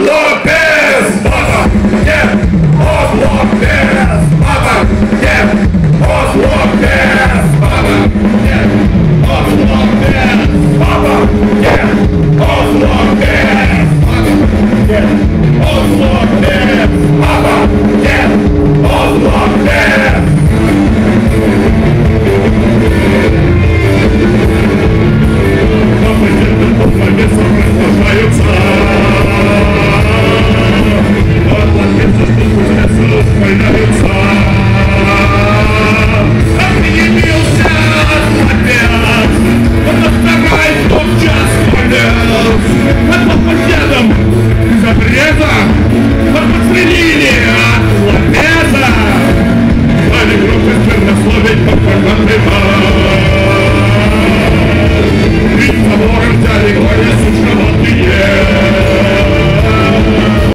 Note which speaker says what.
Speaker 1: glória И запретом, от подстрелили